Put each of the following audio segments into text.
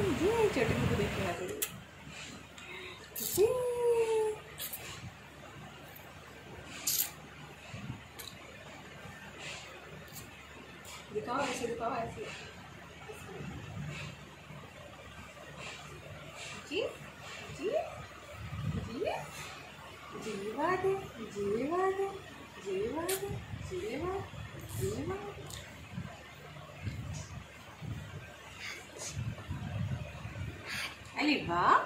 ये चटनी को देख के दिखाओ ऐसे दिखाओ ऐसे जी जी जी जीवाद जीवाद जीवाद जीवाद अरे वाह.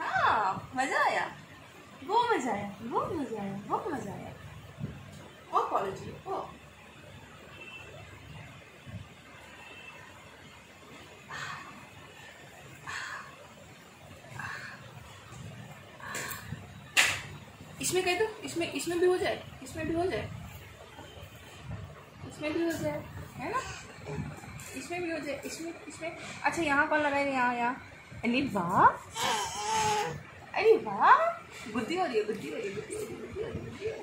हाँ मज़ा आया वो मज़ा आया वो मज़ा आया वो मज़ा आया ओ कॉलेज इसमें कह दो, इसमें इसमें भी हो जाए, इसमें भी हो जाए। इसमें भी हो जाए, है ना? इसमें भी हो जाए, इसमें इसमें। अच्छा यहाँ कौन लगाए यहाँ यहाँ। अरे वाह! अरे वाह! बुद्धि हो रही है, बुद्धि हो रही है, बुद्धि हो रही है, बुद्धि हो रही है।